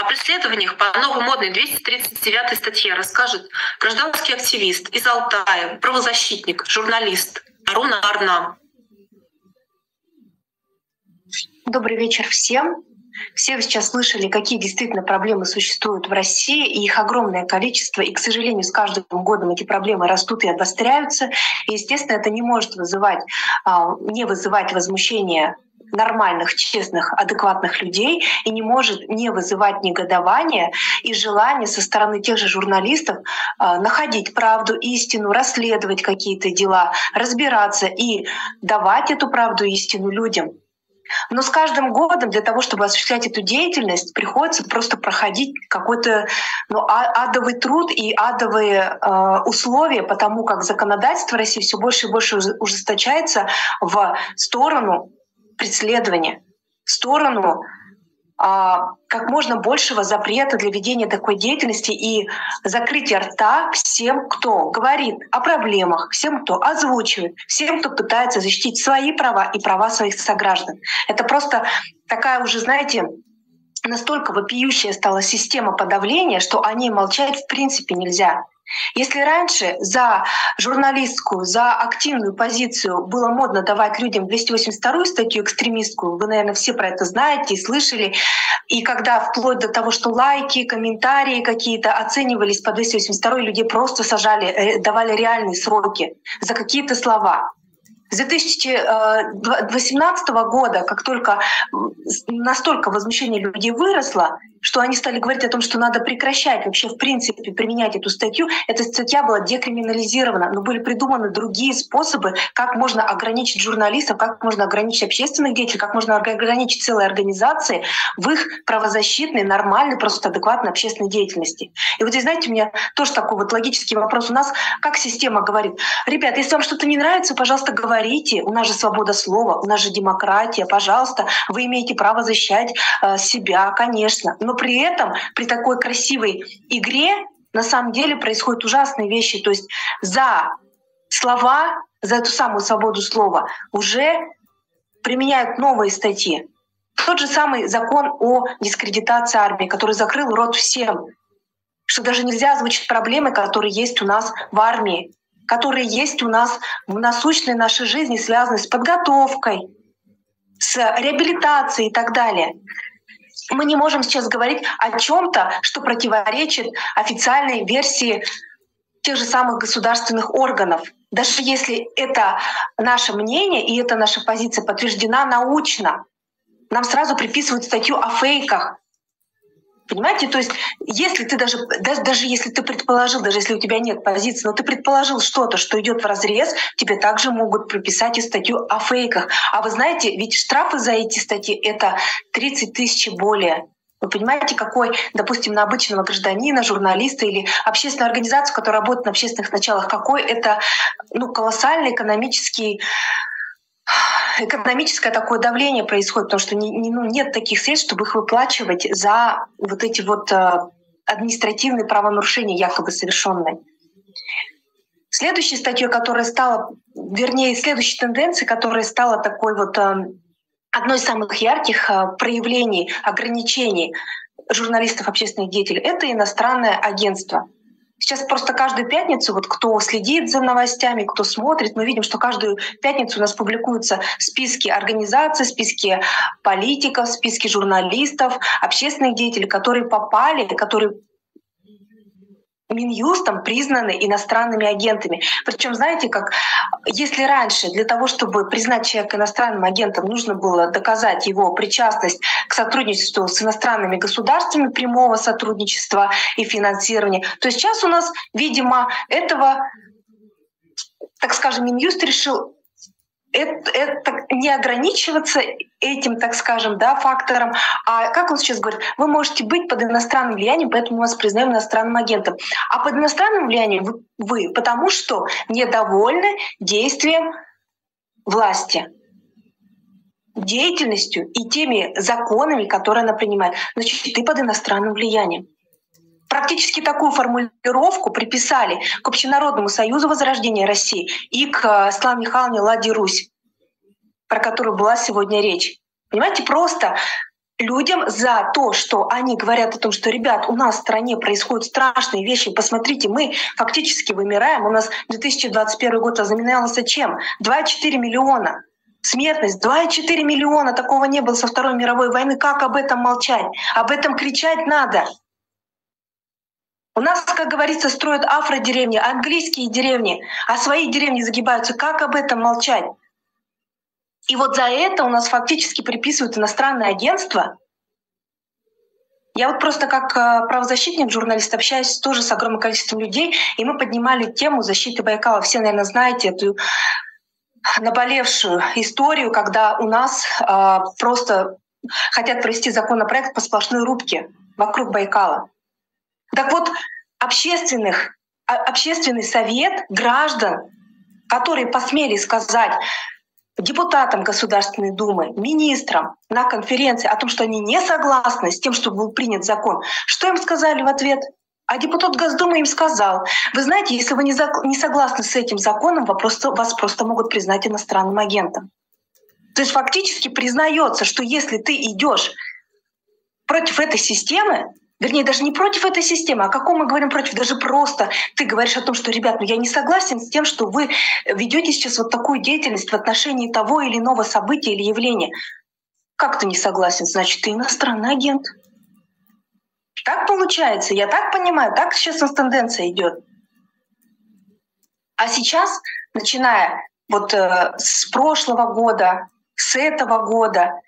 О преследованиях по новомодной 239 статье расскажет гражданский активист из Алтая, правозащитник, журналист Аруна Арнам. Добрый вечер всем. Все сейчас слышали, какие действительно проблемы существуют в России, и их огромное количество. И, к сожалению, с каждым годом эти проблемы растут и обостряются. И, естественно, это не может вызывать, а, не вызывать возмущения нормальных, честных, адекватных людей и не может не вызывать негодования и желания со стороны тех же журналистов э, находить правду, истину, расследовать какие-то дела, разбираться и давать эту правду, истину людям. Но с каждым годом для того, чтобы осуществлять эту деятельность, приходится просто проходить какой-то ну, а, адовый труд и адовые э, условия, потому как законодательство России все больше и больше ужесточается в сторону преследования, в сторону а, как можно большего запрета для ведения такой деятельности и закрытия рта всем, кто говорит о проблемах, всем, кто озвучивает, всем, кто пытается защитить свои права и права своих сограждан. Это просто такая уже, знаете, настолько вопиющая стала система подавления, что о ней молчать в принципе нельзя. Если раньше за журналистскую, за активную позицию было модно давать людям 282 статью экстремистскую, вы, наверное, все про это знаете и слышали, и когда вплоть до того, что лайки, комментарии какие-то оценивались по 282 людей просто сажали, э, давали реальные сроки за какие-то слова. С 2018 года, как только настолько возмущение людей выросло, что они стали говорить о том, что надо прекращать вообще в принципе применять эту статью. Эта статья была декриминализирована, но были придуманы другие способы, как можно ограничить журналистов, как можно ограничить общественных деятелей, как можно ограничить целые организации в их правозащитной, нормальной, просто адекватной общественной деятельности. И вот здесь, знаете, у меня тоже такой вот логический вопрос. У нас как система говорит, ребят, если вам что-то не нравится, пожалуйста, говорите, у нас же свобода слова, у нас же демократия, пожалуйста, вы имеете право защищать э, себя, конечно но при этом при такой красивой игре на самом деле происходят ужасные вещи. То есть за слова, за эту самую свободу слова уже применяют новые статьи. Тот же самый закон о дискредитации армии, который закрыл рот всем, что даже нельзя озвучить проблемы, которые есть у нас в армии, которые есть у нас в насущной нашей жизни, связанные с подготовкой, с реабилитацией и так далее мы не можем сейчас говорить о чем-то, что противоречит официальной версии тех же самых государственных органов. Даже если это наше мнение и эта наша позиция подтверждена научно, нам сразу приписывают статью о фейках, Понимаете, то есть если ты даже, даже, даже если ты предположил, даже если у тебя нет позиции, но ты предположил что-то, что идет в разрез, тебе также могут прописать и статью о фейках. А вы знаете, ведь штрафы за эти статьи — это 30 тысяч более. Вы понимаете, какой, допустим, на обычного гражданина, журналиста или общественную организацию, которая работает на общественных началах, какой это ну, колоссальный экономический экономическое такое давление происходит, потому что не, не, ну, нет таких средств, чтобы их выплачивать за вот эти вот э, административные правонарушения, якобы совершенные. Следующей статьей, которая стала, вернее, следующей тенденцией, которая стала такой вот э, одной из самых ярких э, проявлений, ограничений журналистов, общественных деятелей, это иностранное агентство — Сейчас просто каждую пятницу, вот кто следит за новостями, кто смотрит, мы видим, что каждую пятницу у нас публикуются списки организаций, списки политиков, списки журналистов, общественных деятелей, которые попали, которые Минюстом признаны иностранными агентами. Причем, знаете, как если раньше для того, чтобы признать человека иностранным агентом, нужно было доказать его причастность к сотрудничеству с иностранными государствами, прямого сотрудничества и финансирования, то сейчас у нас, видимо, этого, так скажем, Минюст решил это, это не ограничиваться этим, так скажем, да, фактором, а как он сейчас говорит, вы можете быть под иностранным влиянием, поэтому вас признаем иностранным агентом. А под иностранным влиянием вы, вы потому что недовольны действием власти деятельностью и теми законами, которые она принимает. Значит, ты под иностранным влиянием. Практически такую формулировку приписали к Общенародному союзу Возрождения России и к э, Славе Михайловне Ладе Русь, про которую была сегодня речь. Понимаете, просто людям за то, что они говорят о том, что, ребят, у нас в стране происходят страшные вещи, посмотрите, мы фактически вымираем, у нас 2021 год ознаменовался чем? 2,4 миллиона. Смертность 2,4 миллиона, такого не было со Второй мировой войны. Как об этом молчать? Об этом кричать надо. У нас, как говорится, строят афродеревни, английские деревни, а свои деревни загибаются. Как об этом молчать? И вот за это у нас фактически приписывают иностранное агентство. Я вот просто как э, правозащитник, журналист, общаюсь тоже с огромным количеством людей, и мы поднимали тему защиты Байкала. Все, наверное, знаете эту наболевшую историю, когда у нас э, просто хотят провести законопроект по сплошной рубке вокруг Байкала. Так вот, общественных, общественный совет граждан, которые посмели сказать, депутатам Государственной Думы, министрам на конференции о том, что они не согласны с тем, что был принят закон, что им сказали в ответ? А депутат Госдумы им сказал, вы знаете, если вы не, не согласны с этим законом, вас просто, вас просто могут признать иностранным агентом. То есть фактически признается, что если ты идешь против этой системы, вернее, даже не против этой системы, а каком мы говорим против, даже просто ты говоришь о том, что, ребят, ну я не согласен с тем, что вы ведете сейчас вот такую деятельность в отношении того или иного события или явления. Как ты не согласен? Значит, ты иностранный агент. Так получается, я так понимаю, так сейчас у нас тенденция идет. А сейчас, начиная вот э, с прошлого года, с этого года,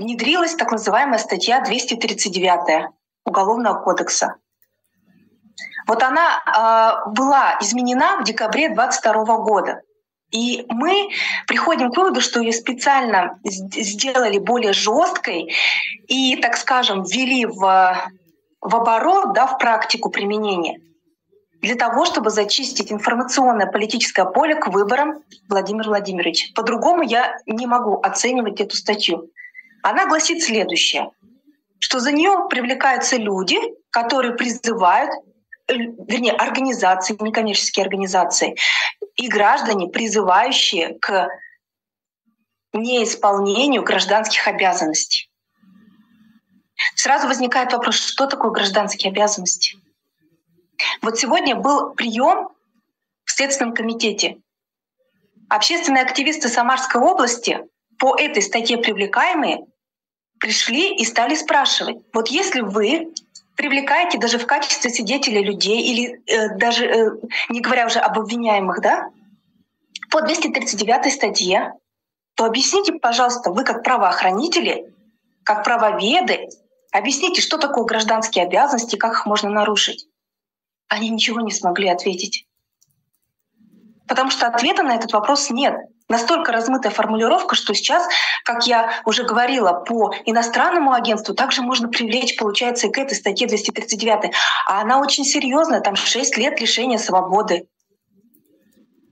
внедрилась так называемая статья 239 Уголовного кодекса. Вот она э, была изменена в декабре 2022 года. И мы приходим к выводу, что ее специально сделали более жесткой и, так скажем, ввели в, в оборот, да, в практику применения для того, чтобы зачистить информационное политическое поле к выборам Владимира Владимировича. По-другому я не могу оценивать эту статью. Она гласит следующее, что за нее привлекаются люди, которые призывают, э, вернее, организации, некоммерческие организации, и граждане, призывающие к неисполнению гражданских обязанностей. Сразу возникает вопрос, что такое гражданские обязанности? Вот сегодня был прием в Следственном комитете. Общественные активисты Самарской области по этой статье привлекаемые пришли и стали спрашивать, вот если вы привлекаете даже в качестве свидетелей людей или э, даже, э, не говоря уже об обвиняемых, да, по 239 статье, то объясните, пожалуйста, вы как правоохранители, как правоведы, объясните, что такое гражданские обязанности, как их можно нарушить. Они ничего не смогли ответить. Потому что ответа на этот вопрос нет настолько размытая формулировка, что сейчас, как я уже говорила, по иностранному агентству также можно привлечь, получается, и к этой статье 239. А она очень серьезная, там 6 лет лишения свободы.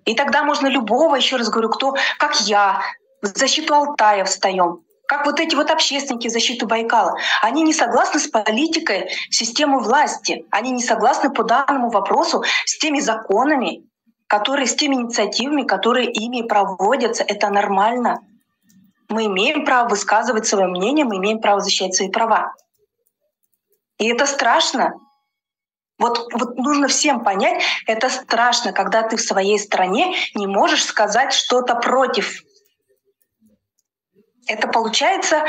И тогда можно любого, еще раз говорю, кто, как я, в защиту Алтая встаем, как вот эти вот общественники в защиту Байкала, они не согласны с политикой системы власти, они не согласны по данному вопросу с теми законами, которые с теми инициативами, которые ими проводятся, это нормально. Мы имеем право высказывать свое мнение, мы имеем право защищать свои права. И это страшно. Вот, вот нужно всем понять, это страшно, когда ты в своей стране не можешь сказать что-то против. Это получается,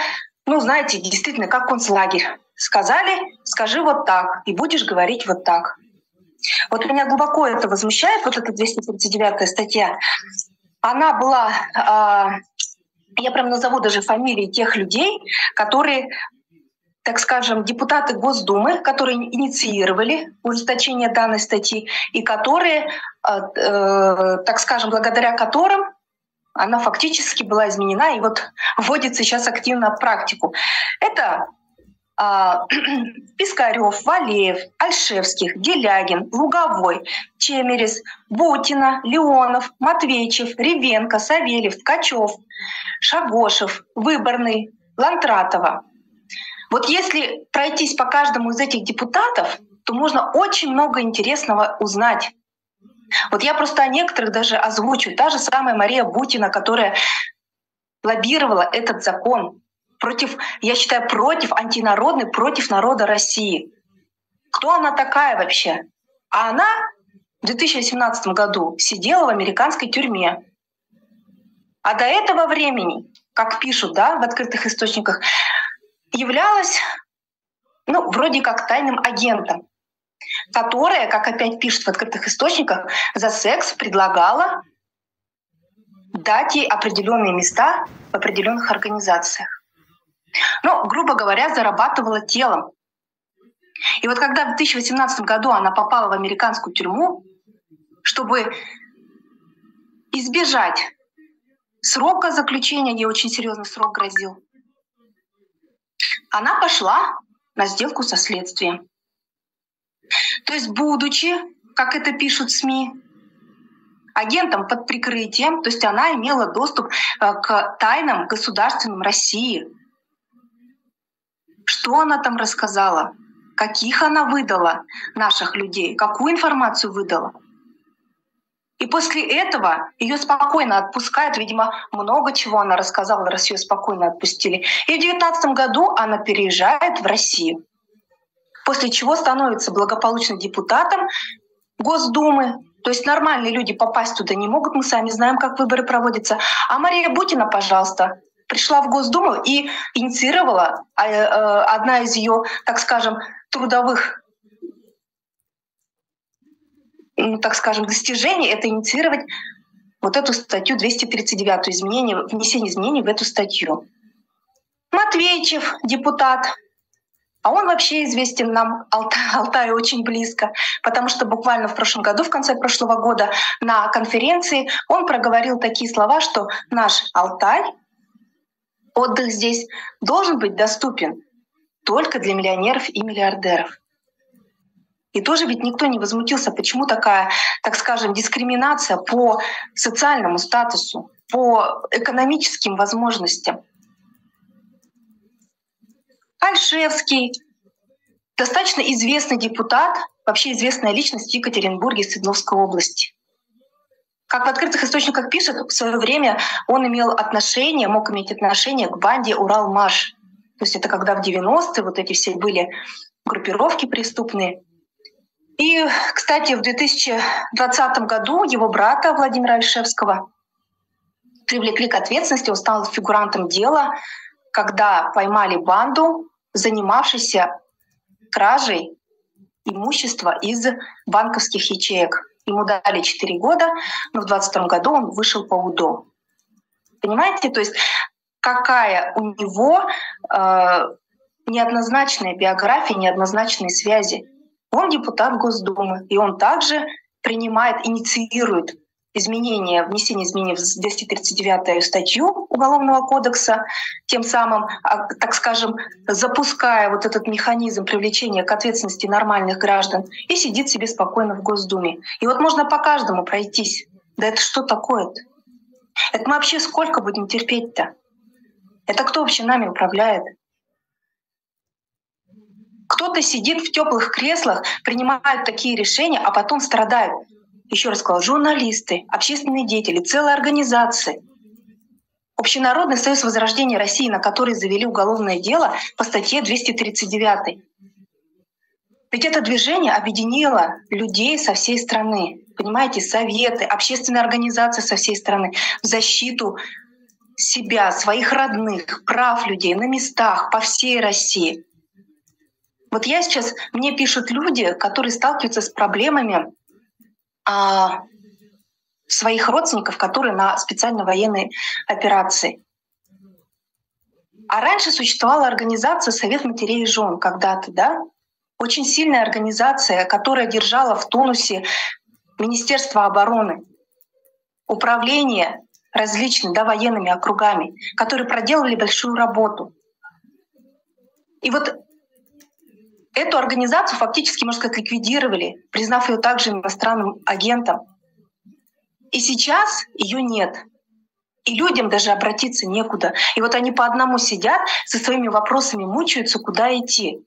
ну, знаете, действительно, как концлагерь. Сказали, скажи вот так, и будешь говорить вот так. Вот меня глубоко это возмущает, вот эта 239 статья. Она была, э, я прям назову даже фамилии тех людей, которые так скажем, депутаты Госдумы, которые инициировали ужесточение данной статьи и которые, э, э, так скажем, благодаря которым она фактически была изменена и вот вводится сейчас активно в практику. Это а, Пискарев, Валеев, Альшевских, Делягин, Луговой, Чемерис, Бутина, Леонов, Матвейчев, Ревенко, Савельев, Ткачев, Шагошев, Выборный, Лантратова. Вот если пройтись по каждому из этих депутатов, то можно очень много интересного узнать. Вот я просто о некоторых даже озвучу. Та же самая Мария Бутина, которая лоббировала этот закон против, я считаю, против антинародной, против народа России. Кто она такая вообще? А она в 2017 году сидела в американской тюрьме. А до этого времени, как пишут да, в открытых источниках, являлась ну, вроде как тайным агентом, которая, как опять пишут в открытых источниках, за секс предлагала дать ей определенные места в определенных организациях. Ну, грубо говоря, зарабатывала телом. И вот когда в 2018 году она попала в американскую тюрьму, чтобы избежать срока заключения, ей очень серьезный срок грозил, она пошла на сделку со следствием. То есть, будучи, как это пишут СМИ, агентом под прикрытием, то есть она имела доступ э, к тайнам государственным России. Что она там рассказала? Каких она выдала наших людей? Какую информацию выдала? И после этого ее спокойно отпускают. Видимо, много чего она рассказала, раз ее спокойно отпустили. И в 2019 году она переезжает в Россию. После чего становится благополучным депутатом Госдумы. То есть нормальные люди попасть туда не могут. Мы сами знаем, как выборы проводятся. А Мария Бутина, пожалуйста, пришла в Госдуму и инициировала а, э, одна из ее, так скажем, трудовых ну, так скажем, достижений — это инициировать вот эту статью 239, изменение, внесение изменений в эту статью. Матвейчев, депутат, а он вообще известен нам, Алтай, очень близко, потому что буквально в прошлом году, в конце прошлого года, на конференции он проговорил такие слова, что наш Алтай, отдых здесь должен быть доступен только для миллионеров и миллиардеров. И тоже ведь никто не возмутился, почему такая, так скажем, дискриминация по социальному статусу, по экономическим возможностям. Альшевский, достаточно известный депутат, вообще известная личность в Екатеринбурге, Свердловской области. Как в открытых источниках пишут, в свое время он имел отношение, мог иметь отношение к банде Уралмаш. То есть это когда в 90-е вот эти все были группировки преступные. И, кстати, в 2020 году его брата Владимира Альшевского привлекли к ответственности, он стал фигурантом дела, когда поймали банду, занимавшуюся кражей имущества из банковских ячеек. Ему дали 4 года, но в 2022 году он вышел по УДО. Понимаете, то есть какая у него э, неоднозначная биография, неоднозначные связи. Он депутат Госдумы, и он также принимает, инициирует изменения, внесение изменений в 239 статью Уголовного кодекса, тем самым, а, так скажем, запуская вот этот механизм привлечения к ответственности нормальных граждан, и сидит себе спокойно в Госдуме. И вот можно по каждому пройтись. Да это что такое-то? Это мы вообще сколько будем терпеть-то? Это кто вообще нами управляет? Кто-то сидит в теплых креслах, принимает такие решения, а потом страдают. Еще раз сказала, журналисты, общественные деятели, целые организации. Общенародный союз Возрождения России, на который завели уголовное дело по статье 239. Ведь это движение объединило людей со всей страны. Понимаете, советы, общественные организации со всей страны в защиту себя, своих родных, прав людей на местах по всей России. Вот я сейчас, мне пишут люди, которые сталкиваются с проблемами а, своих родственников, которые на специальной военной операции. А раньше существовала организация Совет матерей и жен когда-то, да? Очень сильная организация, которая держала в тонусе Министерство обороны, управление различными да, военными округами, которые проделали большую работу. И вот Эту организацию фактически, можно сказать, ликвидировали, признав ее также иностранным агентом. И сейчас ее нет. И людям даже обратиться некуда. И вот они по одному сидят, со своими вопросами мучаются, куда идти.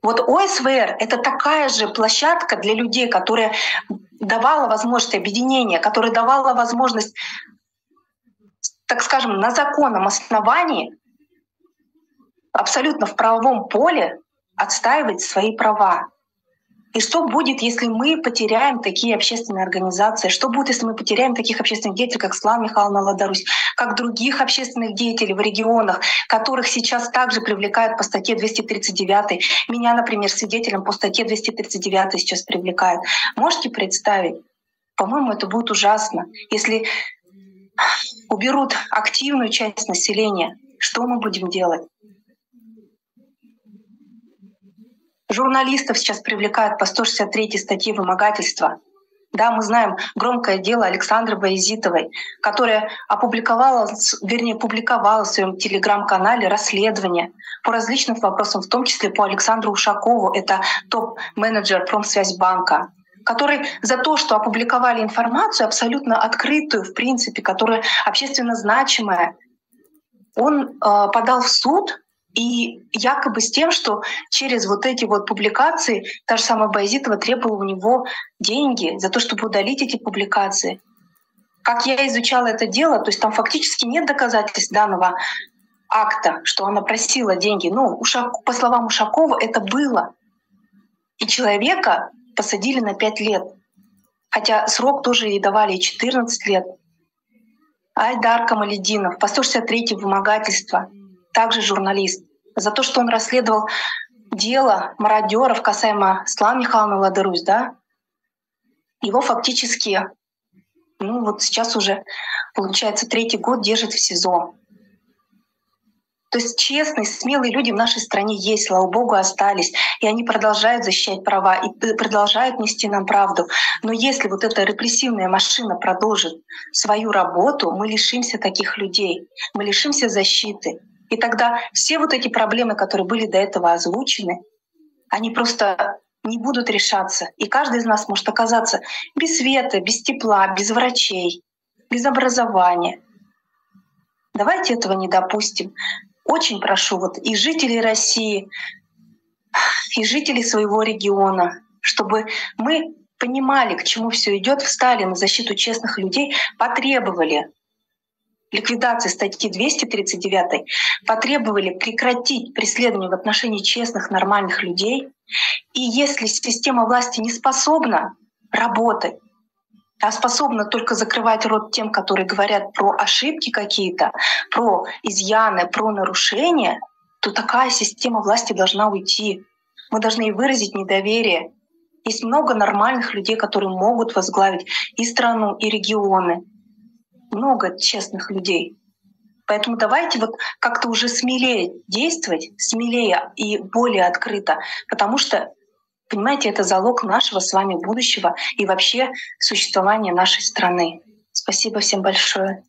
Вот ОСВР — это такая же площадка для людей, которая давала возможность объединения, которая давала возможность, так скажем, на законном основании абсолютно в правовом поле отстаивать свои права. И что будет, если мы потеряем такие общественные организации? Что будет, если мы потеряем таких общественных деятелей, как Слава Михайловна Ладарусь, как других общественных деятелей в регионах, которых сейчас также привлекают по статье 239? Меня, например, свидетелем по статье 239 сейчас привлекают. Можете представить? По-моему, это будет ужасно. Если уберут активную часть населения, что мы будем делать? Журналистов сейчас привлекают по 163 статье вымогательства. Да, мы знаем громкое дело Александры Боязитовой, которая опубликовала, вернее, публиковала в своем телеграм-канале расследование по различным вопросам, в том числе по Александру Ушакову, это топ-менеджер Промсвязьбанка который за то, что опубликовали информацию абсолютно открытую, в принципе, которая общественно значимая, он э, подал в суд и якобы с тем, что через вот эти вот публикации та же самая Байзитова требовала у него деньги за то, чтобы удалить эти публикации. Как я изучала это дело, то есть там фактически нет доказательств данного акта, что она просила деньги. Ну, Ушак, по словам Ушакова, это было. И человека посадили на 5 лет. Хотя срок тоже ей давали и 14 лет. Айдар Камалединов, по 163 вымогательство — также журналист, за то, что он расследовал дело мародеров касаемо Слава Михайловны Ладырусь, да, его фактически, ну вот сейчас уже, получается, третий год держит в СИЗО. То есть честные, смелые люди в нашей стране есть, слава богу, остались. И они продолжают защищать права и продолжают нести нам правду. Но если вот эта репрессивная машина продолжит свою работу, мы лишимся таких людей, мы лишимся защиты. И тогда все вот эти проблемы, которые были до этого озвучены, они просто не будут решаться. И каждый из нас может оказаться без света, без тепла, без врачей, без образования. Давайте этого не допустим. Очень прошу вот и жителей России, и жителей своего региона, чтобы мы понимали, к чему все идет, встали на защиту честных людей, потребовали ликвидации статьи 239 потребовали прекратить преследование в отношении честных, нормальных людей. И если система власти не способна работать, а способна только закрывать рот тем, которые говорят про ошибки какие-то, про изъяны, про нарушения, то такая система власти должна уйти. Мы должны выразить недоверие. Есть много нормальных людей, которые могут возглавить и страну, и регионы много честных людей. Поэтому давайте вот как-то уже смелее действовать, смелее и более открыто, потому что, понимаете, это залог нашего с вами будущего и вообще существования нашей страны. Спасибо всем большое.